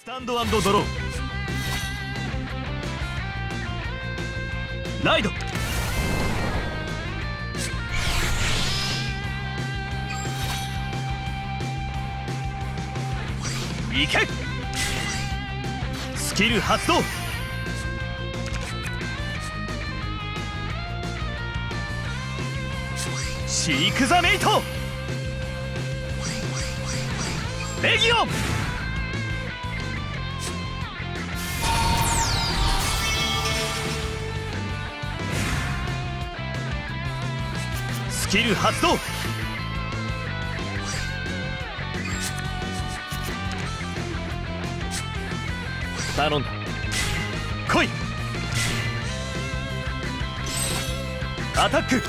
スタンドドローライド。行け。スキル発動。シーク・ザ・メイト。レギオン。キル発動頼んだ。来い。アタック。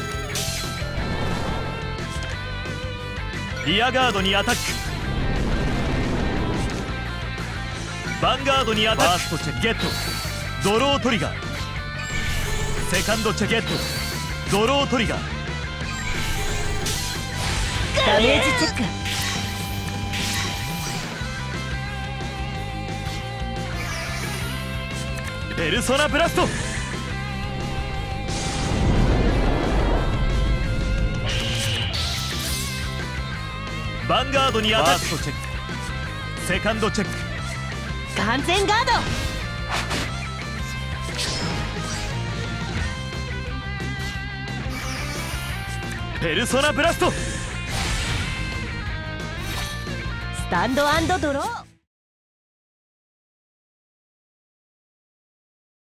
リアガードにアタック。ヴァンガードにアタック。ファーストチェゲット。ドロートリガー。セカンドチェゲット。ドロートリガーダメージチェックペルソナブラスト。ヴァンガードにアタックチェック。セカンドチェック。完全ガード。ペルソナブラストスタンドドロー。